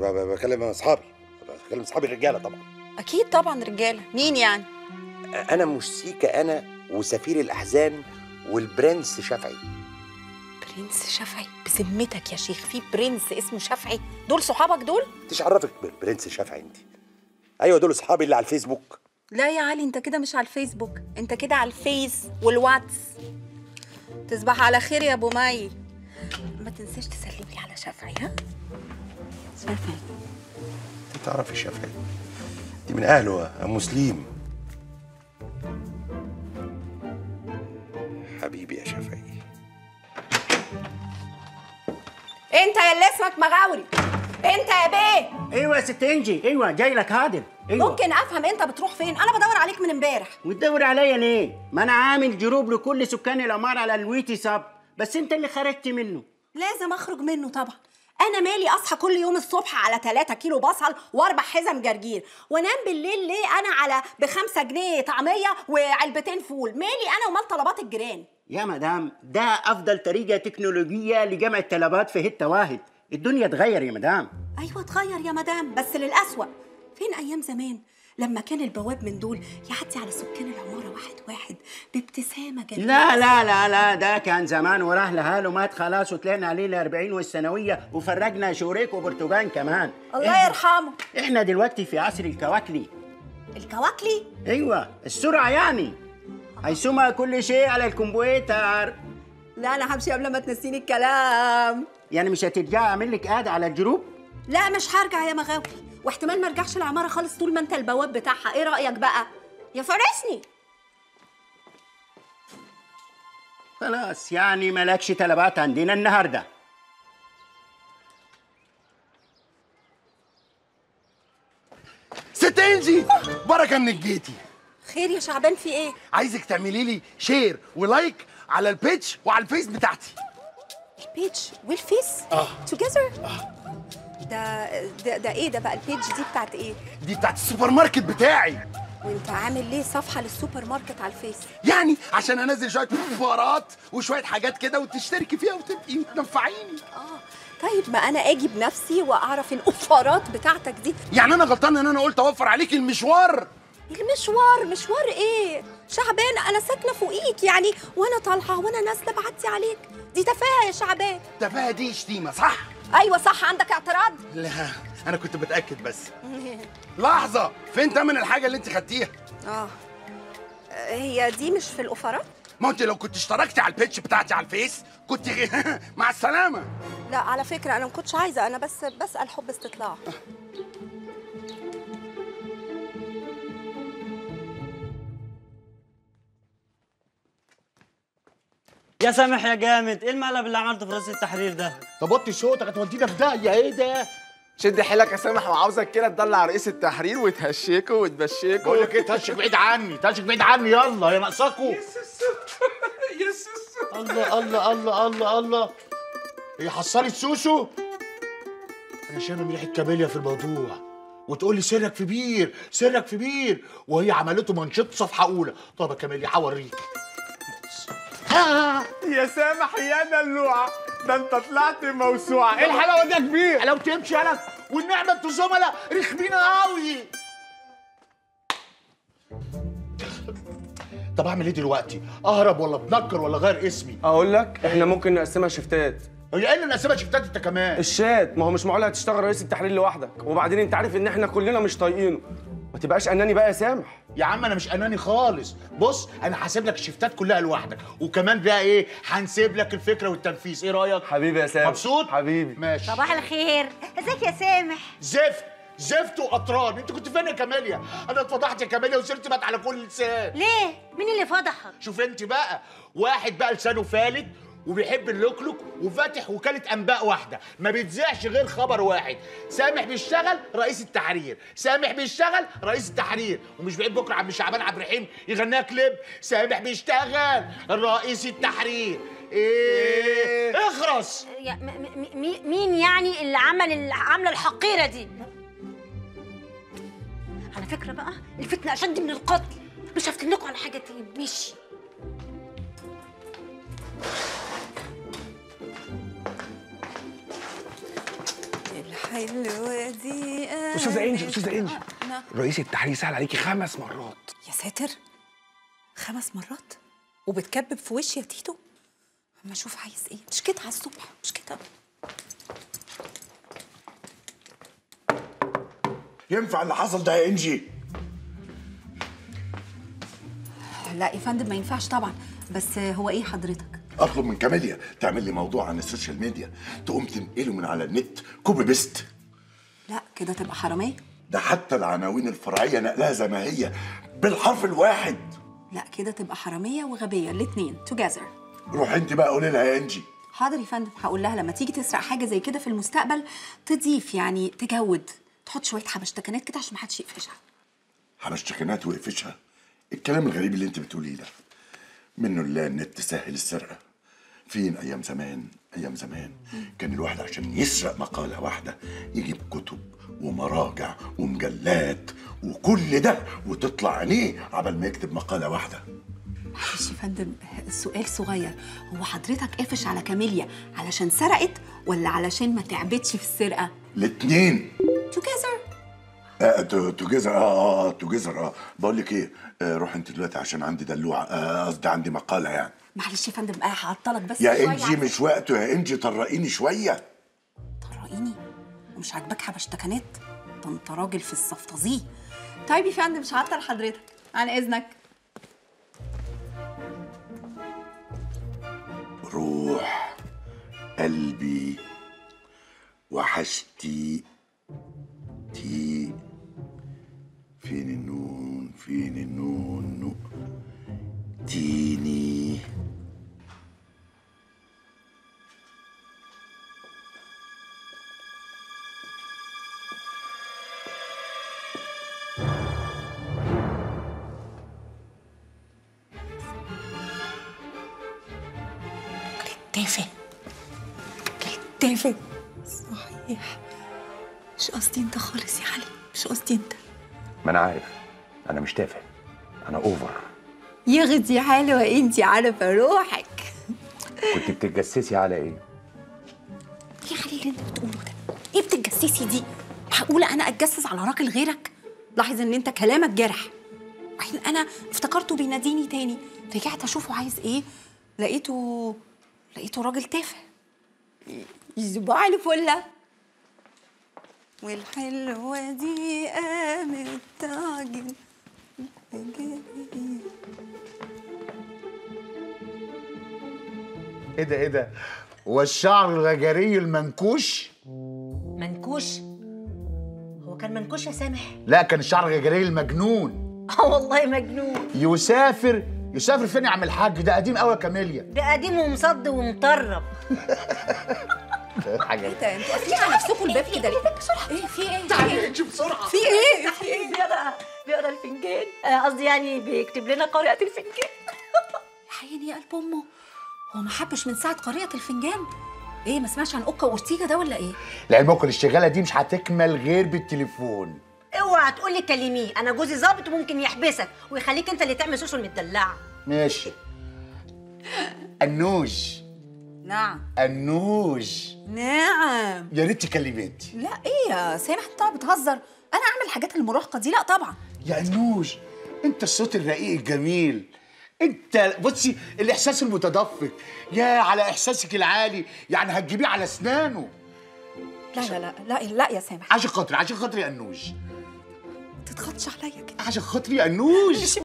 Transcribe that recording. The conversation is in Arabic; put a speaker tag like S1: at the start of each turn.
S1: بكلم أصحابي. بكلم أصحابي الرجاله طبعا.
S2: أكيد طبعا رجالة. مين يعني؟
S1: أنا مش سيكا أنا وسفير الأحزان والبرنس شافعي.
S2: برنس شافعي؟ بذمتك يا شيخ في برنس اسمه شافعي. دول صحابك دول؟
S1: انت عرفك بالبرنس شافعي أنت. أيوه دول اصحابي اللي على الفيسبوك.
S2: لا يا علي أنت كده مش على الفيسبوك. أنت كده على الفيس والواتس. تصبح على خير يا أبو مي ما تنساش تسلم لي على شافعي ها؟ شافعي.
S1: أنت تعرفي شافعي؟ دي من أهله يا مسلم. حبيبي يا شافعي.
S2: أنت يا اللي اسمك مغاوري. أنت يا بيه.
S3: أيوه يا ست إنجي أيوه جاي لك عادل أيوه.
S2: ممكن أفهم أنت بتروح فين؟ أنا بدور عليك من امبارح.
S3: وتدور عليا ليه؟ ما أنا عامل group لكل سكان العمارة على الواتس اب بس أنت اللي خرجت منه.
S2: لازم أخرج منه طبعا. أنا مالي أصحى كل يوم الصبح على 3 كيلو بصل وأربع حزم جرجير. وأنام بالليل ليه أنا على بخمسة جنيه طعمية وعلبتين فول؟ مالي أنا ومال طلبات الجيران.
S3: يا مدام ده أفضل طريقة تكنولوجية لجمع الطلبات في حتة واحد. الدنيا اتغير يا مدام.
S2: أيوه اتغير يا مدام بس للأسوأ. فين أيام زمان؟ لما كان البواب من دول يعدي على سكان العمارة واحد واحد بابتسامة جميلة.
S3: لا لا لا لا ده كان زمان وراه لحاله مات خلاص وطلعنا عليه ال 40 والثانوية وفرجنا شوريك وبرتقال كمان.
S2: الله يرحمه.
S3: إحنا دلوقتي في عصر الكواكلي.
S2: الكواكلي؟
S3: أيوه السرعة يعني. هيسمى كل شيء على الكمبيوتر.
S2: لا أنا همشي قبل ما تنسيني الكلام.
S3: يعني مش هترجع أعمل لك قاعدة على الجروب؟
S2: لا مش هرجع يا مغاوري واحتمال ما ارجعش العمارة خالص طول ما انت البواب بتاعها. إيه رأيك بقى؟ يا فارسني!
S3: خلاص يعني مالكش طلبات عندنا النهارده.
S1: ست إنجي بركه انك جيتي.
S2: خير يا شعبان في إيه؟
S1: عايزك تعملي لي share و like على البيتش وعلى الفيس بتاعتي.
S2: ال page والفيس؟
S1: آه.
S2: together ده ده ده إيه ده بقى؟ ال page دي بتاعت إيه؟
S1: دي بتاعت السوبر ماركت بتاعي.
S2: وانت عامل ليه صفحة للسوبر ماركت على الفيس؟
S1: يعني عشان انزل شوية فقرات وشوية حاجات كده وتشتركي فيها وتبقي تنفعيني
S2: آه. طيب ما أنا آجي بنفسي وأعرف الأوفرات بتاعتك دي.
S1: يعني أنا غلطان إن أنا قلت أوفر عليكي المشوار؟
S2: المشوار؟ مشوار إيه؟ شعبان أنا ساكنة فوقيك يعني وأنا طالعة وأنا نازلة بعدي عليك. دي تفاهة يا شعبان.
S1: تفاهة دي شتيمة صح؟
S2: أيوه صح عندك اعتراض؟
S1: لا أنا كنت بتاكد بس. لحظة فين تمن الحاجة اللي انت خدتيها؟
S2: آه. هي دي مش في الأوفرات؟
S1: ما انت لو كنت اشتركتي على البيتش بتاعتي على الفيس كنت مع السلامة.
S2: لا على فكرة أنا ما كنتش عايزة أنا بس بسأل حب استطلاع.
S4: يا سامح يا جامد إيه المقلب اللي عملته في رئيس التحرير ده؟
S5: طب وطي صوتك هتودينا في داهيه إيه ده؟
S6: شد حيلك يا سامح وعاوزك كده تدلع رئيس التحرير وتهشكه وتبشكه
S5: بقول لك إيه تهشك بعيد عني تهشك بعيد عني يلا يا ناقصاكوا الله الله الله الله الله. هي حصلت سوسو؟ أنا شامم ريحة كاميليا في الموضوع. وتقول لي سرك في بير سرك في بير. وهي عملته مانشيت صفحة أولى. طب يا كاميليا هوريك.
S6: يا سامح يا دلوعة. ده انت طلعت موسوعة.
S5: إيه الحلاوة دي يا كبير؟ حلاوة تمشي أنا والنعمة أنتوا زملاء رخمين قوي طب أعمل إيه دلوقتي؟ أهرب ولا بنكر ولا غير اسمي؟
S6: أقول لك إحنا ممكن نقسمها شفتات.
S5: هي إيه اللي نقسمها شفتات أنت كمان؟
S6: الشات. ما هو مش معقول هتشتغل رئيس التحرير لوحدك. وبعدين أنت عارف إن إحنا كلنا مش طايقينه. ما تبقاش أناني بقى يا سامح.
S5: يا عم أنا مش أناني خالص. بص أنا هسيب لك الشفتات كلها لوحدك. وكمان بقى إيه هنسيب لك الفكرة والتنفيذ. إيه رأيك؟
S6: حبيبي يا سامح.
S5: مبسوط؟
S6: حبيبي.
S5: ماشي.
S7: صباح الخير. إزيك يا سامح؟
S5: زفت. زفت وقطران أنت كنت فين يا كاميليا؟ أنا اتفضحت يا كاميليا وسيرتي بقت على كل لسان.
S7: ليه؟ مين اللي فضحك؟
S5: شوف أنت بقى. واحد بقى لسانه فالت. وبيحب اللكلك وفاتح وكالة أنباء واحدة. ما بيتذاعش غير خبر واحد. سامح بيشتغل رئيس التحرير. سامح بيشتغل رئيس التحرير. ومش بعيد بكرة عم شعبان عبد الرحيم يغنيها كليب. سامح بيشتغل رئيس التحرير. إيه؟ اخرس.
S7: م- م- مين يعني اللي عمل العمله الحقيرة دي؟ على فكرة بقى الفتنة أشد من القتل. مش هفتن لكم على حاجة تاني. ماشي.
S2: الحلو ودي
S6: أستاذة انجي أستاذة انجي
S2: نعم.
S6: رئيس التحرير سال عليكي خمس مرات.
S2: يا ساتر خمس مرات؟ وبتكبب في وشي يا تيتو؟ أما أشوف عايز إيه؟ مش كده على الصبح مش كده.
S1: ينفع اللي حصل ده يا إنجي؟
S2: لا يا فندم ما ينفعش طبعا. بس هو إيه حضرتك؟
S1: أطلب من كاميليا تعمل لي موضوع عن ال social media. تقوم تنقله من على النت copy paste
S2: لا كده تبقى حرامية.
S1: ده حتى العناوين الفرعية نقلها زي ما هي بالحرف الواحد.
S2: لا كده تبقى حرامية وغبية. الاثنين توجذر
S1: روح انت بقى قولي لها يا انجي.
S2: حاضر يا فندم هقول لها لما تيجي تسرق حاجة زي كده في المستقبل تضيف يعني تجود. تحط شوية حبشتكنات كده عشان ما حدش يقفشها.
S1: حبشتكنات وقفشها؟ الكلام الغريب اللي انت بتقوليه ده. منه لله النت سهل السرقة. فين أيام زمان؟ أيام زمان. كان الواحد عشان يسرق مقالة واحدة يجيب كتب ومراجع ومجلات وكل ده وتطلع عينيه عبل ما يكتب مقالة واحدة.
S2: معلش يا فندم سؤال صغير. هو حضرتك قافش على كاميليا علشان سرقت ولا علشان ما تعبتش في السرقة؟
S1: الاتنين.
S2: توجذر
S1: آه توجذر آه آه آه توجذر آه. بقول لك إيه؟ آه روح أنت دلوقتي عشان عندي دلوعة آه، قصدي عندي مقالة يعني.
S2: معلش يا فندم بقى هعطلك بس
S1: يا
S2: إنجي
S1: مش وقته يا إنجي طرقيني شوية.
S2: طرقيني؟ ومش عاجباك حبشتكنات ده أنت راجل في الصفطزيه طيب يا فندم مش هعطل حضرتك. عن إذنك.
S1: روح قلبي وحشتيني. فين النون؟ فين النون؟ نو تيني.
S2: تافه تافه صحيح. مش قصدي انت خالص يا علي. مش قصدي انت.
S6: ما أنا عارف. أنا مش تافه. أنا أوفر.
S2: يغدي حلوة انت عارفة روحك.
S6: كنت بتتجسسي على إيه؟
S2: يا علي اللي انت بتقوله ده. إيه بتتجسسي دي؟ معقولة أنا أتجسس على راجل غيرك؟ لاحظ إن أنت كلامك جرح. وبعدين أنا افتكرته بيناديني تاني. رجعت أشوفه عايز إيه؟ لقيته لقيته راجل تافه. صباع الفلة والحلوة دي قامت تعجن
S5: إيه ده إيه ده؟ والشعر الغجري المنكوش؟
S7: منكوش؟ هو كان منكوش يا سامح؟
S5: لا كان الشعر الغجري المجنون.
S7: آه والله مجنون.
S5: يسافر يسافر فين يا عم الحاج ده قديم قوي يا كاميليا.
S7: ده قديم ومصد ومطرب.
S5: حاجة.
S2: انت أنتوا قافلين على نفسكم الباب كده ليه؟ بسرعة. إيه في إيه؟ تعالي
S1: بسرعة.
S2: في إيه؟ في إيه؟
S7: بيقرأ بيقرأ الفنجان. آه، قصدي يعني بيكتب لنا قارئة الفنجان.
S2: يا عيني يا قلب أمه. هو ما حبش من ساعة قارئة الفنجان؟ إيه ما سمعش عن أوكا وارتيجا ده ولا إيه؟
S5: لعلمكم الشغالة دي مش هتكمل غير بالتليفون.
S7: اوعى تقول لي كلميه. أنا جوزي ظابط وممكن يحبسك ويخليك انت اللي تعمل سوسو المدلعه
S5: ماشي. النوج.
S2: نعم.
S5: النوج.
S2: نعم.
S5: يا ريت تكلمي انت.
S2: لا إيه يا سامح؟ انت بتهزر. أنا اعمل الحاجات المراهقة دي؟ لا طبعا.
S5: يا النوج انت الصوت الرقيق الجميل. انت بصي الاحساس المتدفق. يا على احساسك العالي. يعني هتجيبيه على اسنانه.
S2: لا لا لا لا لا يا سامح.
S5: عشان خاطري عشان خاطري يا النوج.
S2: تتخطش عليا كده.
S5: عشان خاطري يا النوج